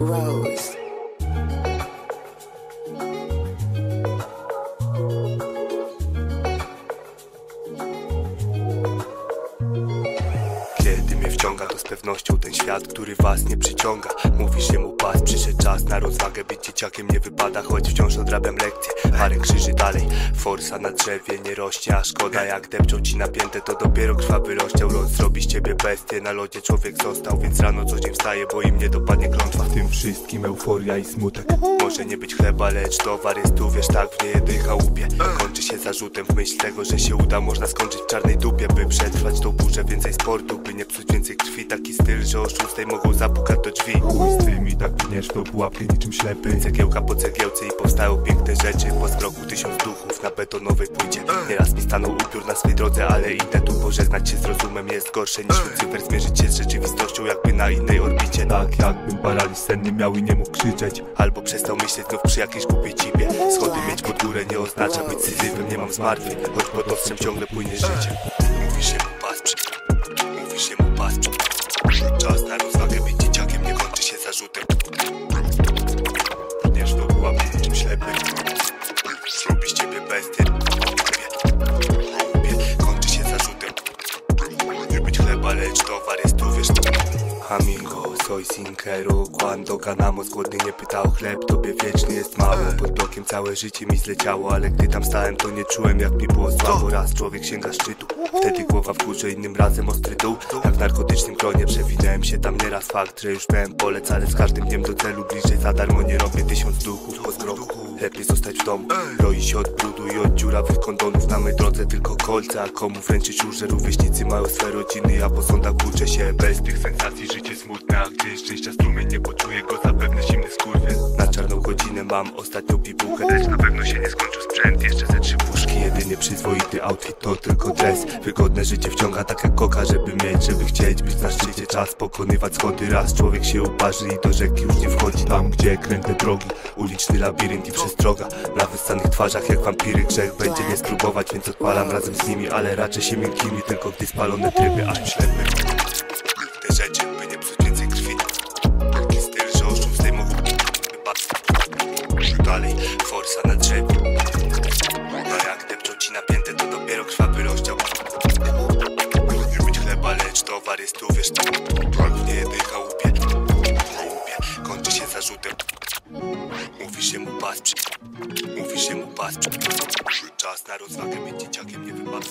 Rose. Kiedy mnie wciąga, to z pewnością ten świat, który was nie przyciąga Mówisz jemu pas, przyszedł czas na rozwagę Być dzieciakiem nie wypada, choć wciąż odrabiam lekcje Parę krzyży dalej, forsa na drzewie nie rośnie A szkoda jak depczą ci napięte to dopiero krwawy rozdział. Los zrobi z ciebie bestię, na lodzie człowiek został Więc rano co dzień wstaje, bo im nie dopadnie klątwa. W tym wszystkim euforia i smutek. Może nie być chleba, lecz towar jest tu, wiesz tak w niejednej chałupie Kończy się zarzutem w myśl tego, że się uda Można skończyć w czarnej dupie, by przetrwać tą burzę. Więcej sportu, by nie psuć więcej krwi. Taki styl, że o szóstej mogą zapukać do drzwi. Chuj z tym i tak pniesz w tą pułapkę niczym ślepy. Cegiełka po cegiełce i powstają piękne rzeczy. Po zmroku tysiąc duchów betonowej płycie Nieraz mi stanął upiór na swej drodze, ale idę tu pożegnać się z rozumem. Jest gorsze niż Lucyfer zmierzyć się z rzeczywistością jakby na innej orbicie. Tak jakbym paraliż senny miał i nie mógł krzyczeć. Albo przestał myśleć znów przy jakiejś głupiej cipie. Schody mieć pod górę nie oznacza być syzyfem Nie mam zmartwień, choć pod ostrzem ciągle płynie życie. Mówi się mu pas przy... Mówi się mu pas przy... lecz towar jest tu, wiesz Amigo, soy sincero Cuando ganamos, głodny nie pyta o chleb Tobie wieczny jest mało. Pod blokiem całe życie mi zleciało Ale gdy tam stałem to nie czułem jak mi było słabo. Raz człowiek sięga szczytu Wtedy głowa w górze, innym razem ostry dół. Jak w narkotycznym gronie przewinąłem się tam nieraz Fakt, że już miałem polec Ale z każdym dniem do celu bliżej Za darmo nie robię tysiąc duchów Lepiej zostać w domu. Roi się od brudu i od dziurawych kondonów. Na mej drodze tylko kolce, a komu wręczyć już, że rówieśnicy mają swe rodziny A po sądach włóczę się bez tych sensacji. Życie smutne, a gdy szczęścia strumień Nie poczuję go zapewne zimny skurwiel Na czarną godzinę mam ostatnią pibułkę Lecz na pewno się nie skończył sprzęt Jeszcze ze trzy puszki, jedynie przyzwoity outfit To tylko dres, wygodne życie wciąga Tak jak koka, żeby mieć, żeby chcieć Być na szczycie, czas pokonywać schody. Raz człowiek się uparzy i do rzeki już nie wchodzi. Tam gdzie kręte drogi, uliczny labirynt i przestroga. Na wyssanych twarzach jak wampiry Grzech. Będzie nie spróbować, więc odpalam razem z nimi Ale raczej się miękkimi, tylko gdy spalone tryby Aż ślepy te rzeczy, by nie psuć więcej krwi. Taki styl, że o szóstej mogą wypaść Dalej, forsa na drzewie. No jak depczą ci napięte, to dopiero krwawy rozdział. Nie być chleba, lecz towar jest tu, wiesz chałupie Chałupie, kończy się zarzutem Mówi się mu pas przy... Mówi się mu pas przy... Czas na rozwagę, być dzieciakiem nie wypada